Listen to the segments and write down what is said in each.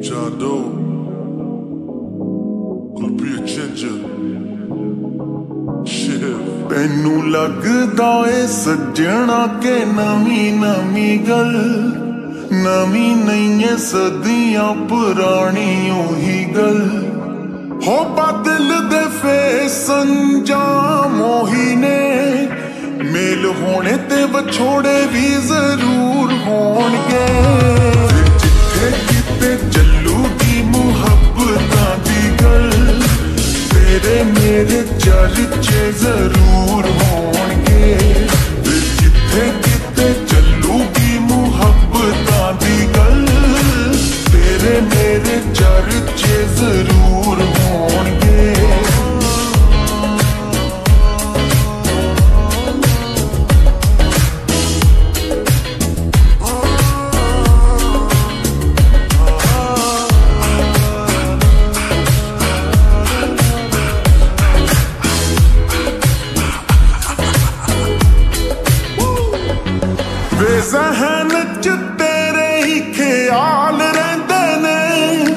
Jado, Gulpia Ginger, Shiv. ਤੈਨੂੰ ਲੱਗਦਾ ਏ ਸੱਜਣਾ ਕਿ ਨਵੀਂ ਨਵੀਂ ਗੱਲ ਨਵੀਂ ਨਹੀਂ ਏ ਸਦੀਆਂ ਪੁਰਾਣੀ ਉਹੀ ਗੱਲ ਹੋ ਬਦਲ ਦੇ ਫੇਸਨ ਜਾਂ ਮੋਹੀ ਨੇ ਮੇਲ ਹੋਣੇ ਤੇ ਵਿਛੋੜੇ ਵੀ ਜ਼ਰੂਰ ਹੋਣਗੇ ਜ਼ਹਨ ਚ ਤੇਰੇ ਹੀ ਖਿਆਲ ਰਹਿੰਦੇ ਨੇ।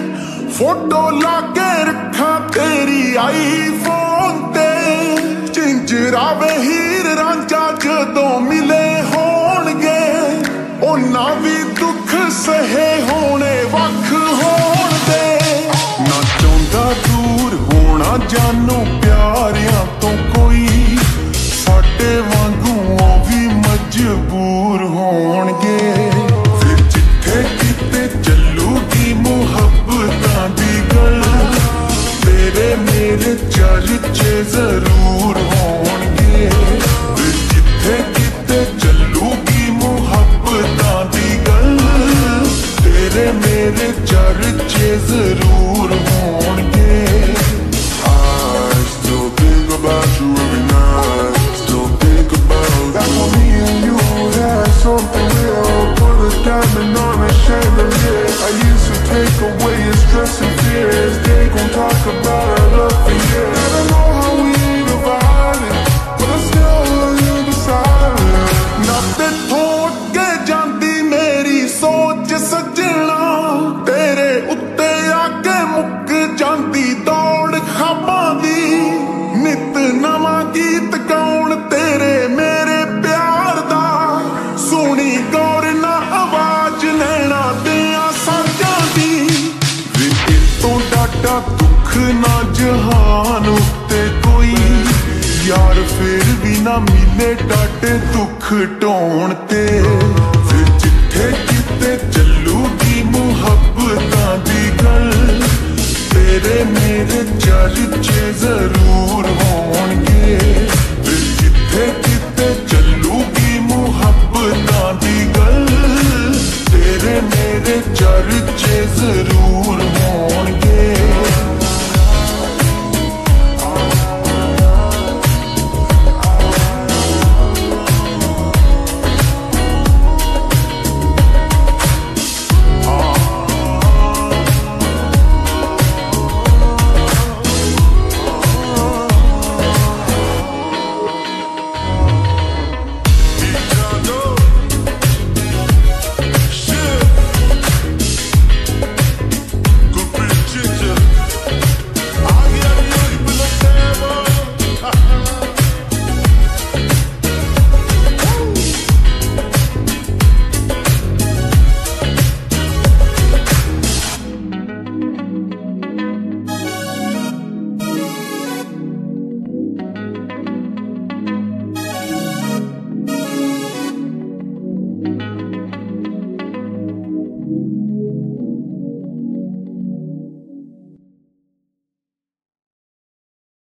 ਫੋਟੋ ਲਾ ਕੇ ਰੱਖਾਂ ਤੇਰੀ ਆਈਫੋਨ ਤੇ। ਚਿੰਜਰਾ ਵੇ ਹੀਰ ਰਾਂਝਾ ਜਦੋਂ ਮਿਲੇ ਹੋਣਗੇ, ਉਹਨਾਂ ਵੀ ਦੁੱਖ ਸਹੇ ਹੋਣੇ ਵੱਖ ਹੋਣਦੇ ਨਾ ਚਾਹੁੰਦਾ ਦੂਰ ਹੋਣਾ ਜਾਨੋ ਪਿਆਰਿਆਂ Tarık ਸੁਣੀ ਨਾ ਆਵਾਜ਼ ਲੈਣਾ ਦਿਆਂ ਸਾਜਾਂ ਦੀ। ਵੀ ਤੋਂ ਡਾਟਾ ਦੁੱਖ ਨਾ ਜਹਾਨ ਉੱਤੇ ਕੋਈ। ਯਾਰ, ਫੇਰ ਵੀ ਨਾ ਮਿਲੇ ਡਾਟੇ ਦੁੱਖ ਢੋਣ ਤੇ।